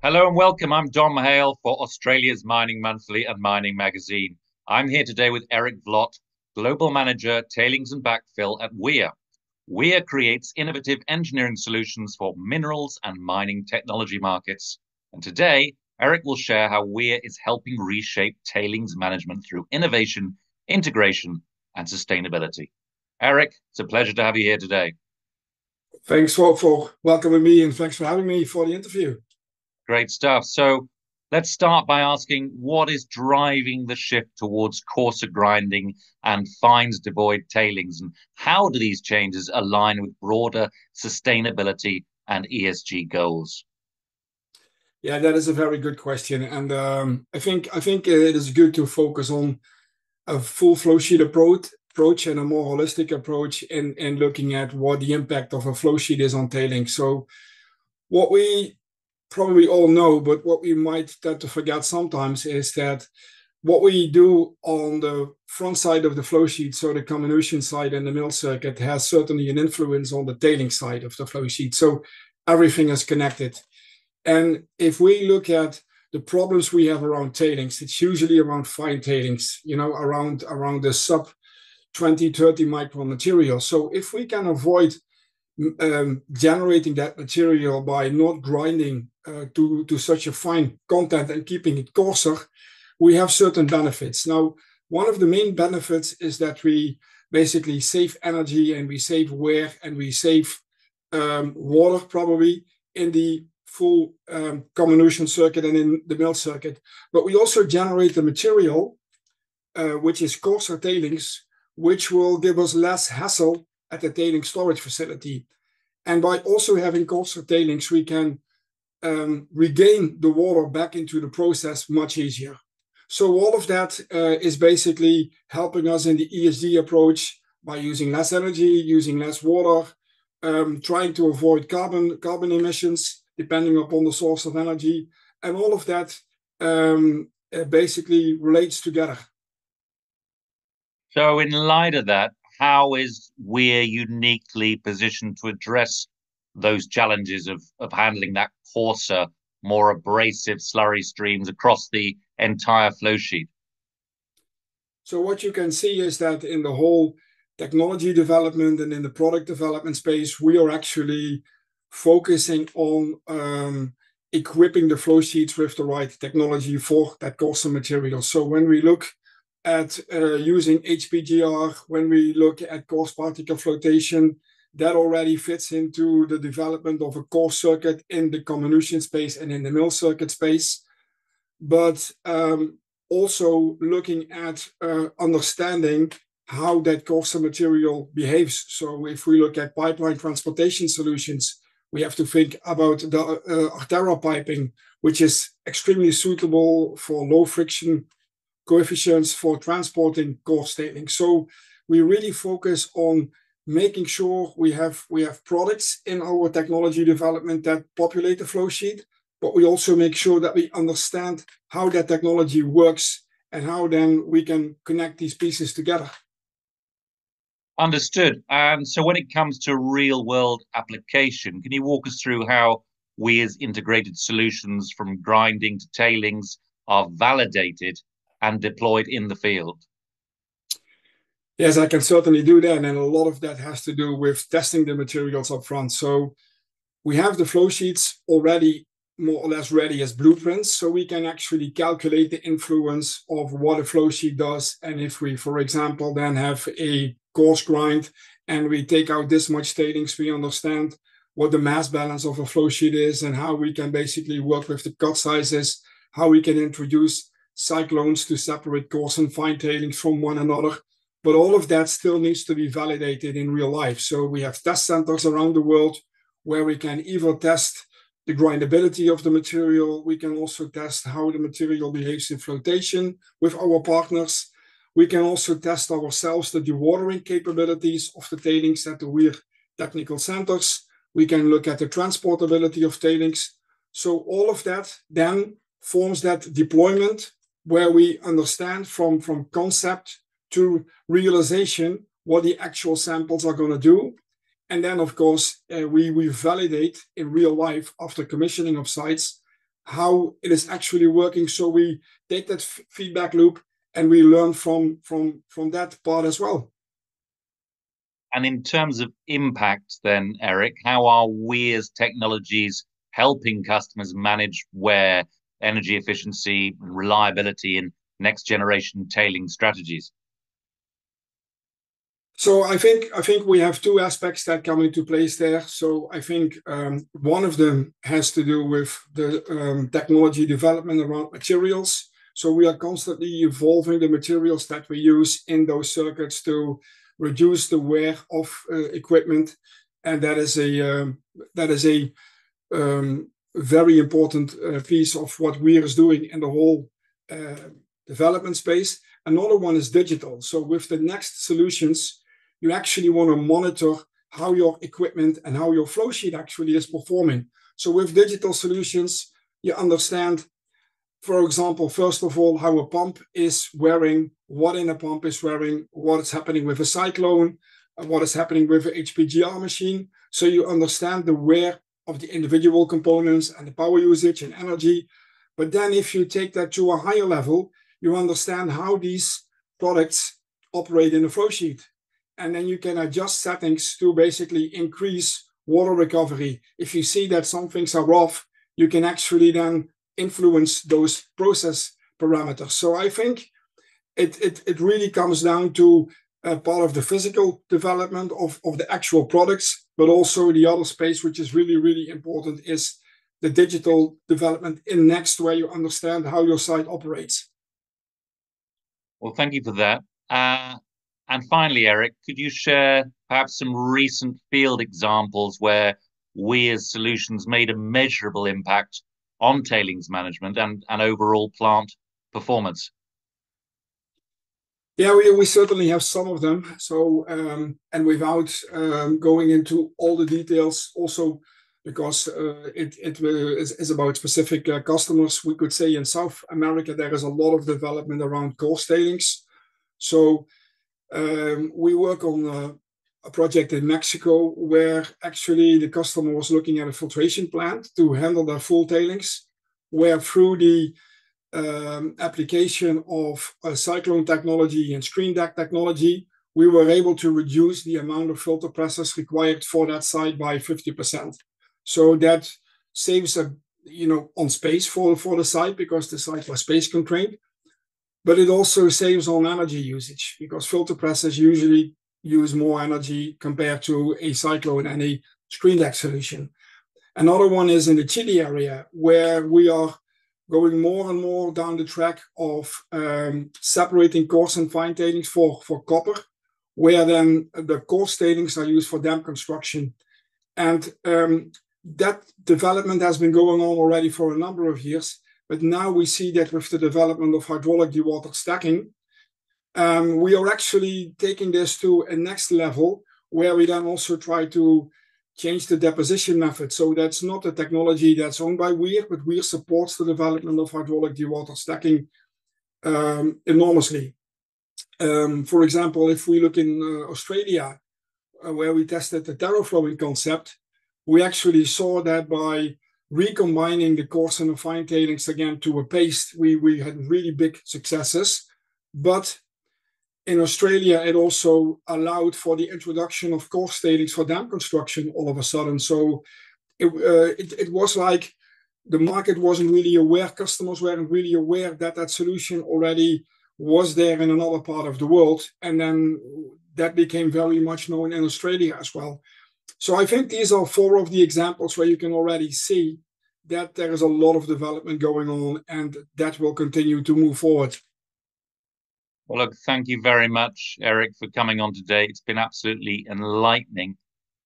Hello and welcome. I'm Dom Hale for Australia's Mining Monthly and Mining Magazine. I'm here today with Erik Vlot, Global Manager, Tailings and Backfill at Weir. Weir creates innovative engineering solutions for minerals and mining technology markets. And today, Erik will share how Weir is helping reshape tailings management through innovation, integration, and sustainability. Erik, it's a pleasure to have you here today. Thanks for, for welcoming me and thanks for having me for the interview. Great stuff. So let's start by asking what is driving the shift towards coarser grinding and fines devoid tailings, and how do these changes align with broader sustainability and ESG goals? Yeah, that is a very good question, and um, I think I think it is good to focus on a full flow sheet approach approach and a more holistic approach in in looking at what the impact of a flow sheet is on tailings. So, what we probably all know, but what we might tend to forget sometimes is that what we do on the front side of the flow sheet, so the comminution side and the mill circuit, has certainly an influence on the tailing side of the flow sheet. So everything is connected. And if we look at the problems we have around tailings, it's usually around fine tailings, you know, around around the sub 20, 30 micron material. So if we can avoid um, generating that material by not grinding uh, to, to such a fine content and keeping it coarser, we have certain benefits. Now, one of the main benefits is that we basically save energy and we save wear and we save um, water probably in the full um, comminution circuit and in the mill circuit. But we also generate the material, uh, which is coarser tailings, which will give us less hassle at the tailing storage facility. And by also having coarser tailings, we can um, regain the water back into the process much easier. So all of that uh, is basically helping us in the ESG approach by using less energy, using less water, um, trying to avoid carbon carbon emissions depending upon the source of energy, and all of that um, uh, basically relates together. So, in light of that, how is Weir uniquely positioned to address those challenges of, of handling that coarser, more abrasive slurry streams across the entire flow sheet? So what you can see is that in the whole technology development and in the product development space, we are actually focusing on um, equipping the flow sheets with the right technology for that coarser material. So when we look at uh, using HPGR, when we look at coarse particle flotation, that already fits into the development of a coarse circuit in the comminution space and in the mill circuit space. But um, also looking at uh, understanding how that coarser material behaves. So if we look at pipeline transportation solutions, we have to think about the uh, Artera piping, which is extremely suitable for low friction coefficients for transporting coarse tailings. So we really focus on making sure we have we have products in our technology development that populate the flow sheet, but we also make sure that we understand how that technology works and how then we can connect these pieces together. Understood. And so when it comes to real world application, can you walk us through how we as integrated solutions from grinding to tailings are validated and deployed in the field? Yes, I can certainly do that. And a lot of that has to do with testing the materials up front. So we have the flow sheets already more or less ready as blueprints. So we can actually calculate the influence of what a flow sheet does. And if we, for example, then have a coarse grind and we take out this much tailings, we understand what the mass balance of a flow sheet is and how we can basically work with the cut sizes, how we can introduce cyclones to separate coarse and fine tailings from one another but all of that still needs to be validated in real life. So we have test centers around the world where we can either test the grindability of the material. We can also test how the material behaves in flotation with our partners. We can also test ourselves the dewatering capabilities of the tailings at the Weir technical centers. We can look at the transportability of tailings. So all of that then forms that deployment where we understand from, from concept to realization what the actual samples are going to do. And then, of course, uh, we, we validate in real life after commissioning of sites how it is actually working. So we take that feedback loop and we learn from from from that part as well. And in terms of impact, then Erik, how are Weir's technologies helping customers manage Weir energy efficiency and reliability in next generation tailing strategies? So I think I think we have two aspects that come into place there. So I think um, one of them has to do with the um, technology development around materials. So we are constantly evolving the materials that we use in those circuits to reduce the wear of uh, equipment, and that is a um, that is a um, very important uh, piece of what Weir is doing in the whole uh, development space. Another one is digital. So with the next solutions, you actually want to monitor how your equipment and how your flow sheet actually is performing. So with digital solutions, you understand, for example, first of all, how a pump is wearing, what in a pump is wearing, what is happening with a cyclone, what is happening with a HPGR machine. So you understand the wear of the individual components and the power usage and energy. But then if you take that to a higher level, you understand how these products operate in the flow sheet and then you can adjust settings to basically increase water recovery. If you see that some things are off, you can actually then influence those process parameters. So I think it, it, it really comes down to a part of the physical development of, of the actual products, but also the other space, which is really, really important, is the digital development in Next, where you understand how your site operates. Well, thank you for that. Uh, and finally, Erik, could you share perhaps some recent field examples where Weir's solutions made a measurable impact on tailings management and, and overall plant performance? Yeah, we, we certainly have some of them. So, um, and without um, going into all the details, also because uh, it, it is, is about specific uh, customers, we could say in South America, there is a lot of development around coarse tailings. So um, we work on a, project in Mexico where actually the customer was looking at a filtration plant to handle their full tailings, where through the um, application of a cyclone technology and screen deck technology, we were able to reduce the amount of filter presses required for that site by 50%. So that saves a you know on space for for the site because the site was space constrained but it also saves on energy usage because filter presses usually use more energy compared to a cyclone and a screen deck solution. Another one is in the Chile area where we are going more and more down the track of um, separating coarse and fine tailings for, for copper, where then the coarse tailings are used for dam construction. And um, that development has been going on already for a number of years. But now we see that with the development of hydraulic dewatered stacking, um, we are actually taking this to a next level where we then also try to change the deposition method. So that's not a technology that's owned by Weir, but Weir supports the development of hydraulic dewatered stacking um, enormously. Um, for example, if we look in uh, Australia, uh, where we tested the TerraFlowing concept, we actually saw that by recombining the coarse and the fine tailings again to a paste, we, we had really big successes. But in Australia, it also allowed for the introduction of coarse tailings for dam construction all of a sudden. So it, uh, it, it was like the market wasn't really aware, customers weren't really aware that that solution already was there in another part of the world. And then that became very much known in Australia as well. So I think these are four of the examples where you can already see that there is a lot of development going on and that will continue to move forward. Well, look, thank you very much, Erik, for coming on today. It's been absolutely enlightening.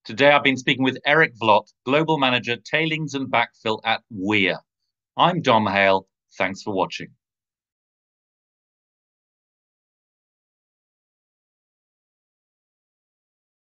Today, I've been speaking with Erik Vlot, Global Manager, Tailings and Backfill at Weir. I'm Dom Hale. Thanks for watching.